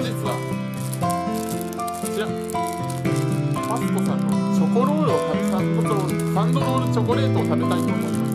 本日は。こちらパスコさんのチョコロールを食べたことサンドロールチョコレートを食べたいと思います。